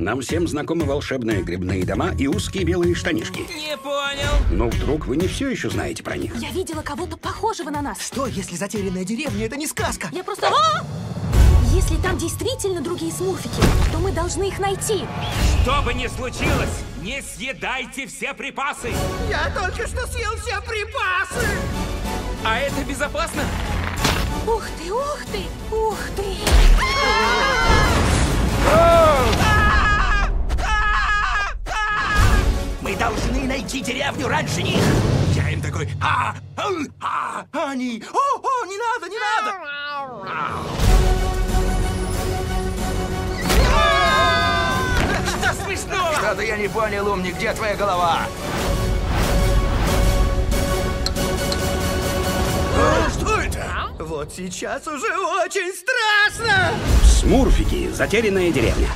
Нам всем знакомы волшебные грибные дома и узкие белые штанишки. Не понял. Но вдруг вы не все еще знаете про них. Я видела кого-то похожего на нас. Что, если затерянная деревня — это не сказка? Я просто... А! Если там действительно другие смурфики, то мы должны их найти. Что бы ни случилось, не съедайте все припасы. Я только что съел все припасы! А это безопасно? Ух ты, ух ты, ух ты. Мы должны найти деревню раньше них! Я им такой... А, а, а, они... О, о, не надо, не надо! Что смешного? Что-то я не понял, умник, где твоя голова? А, что это? Вот сейчас уже очень страшно! Смурфики. Затерянная деревня.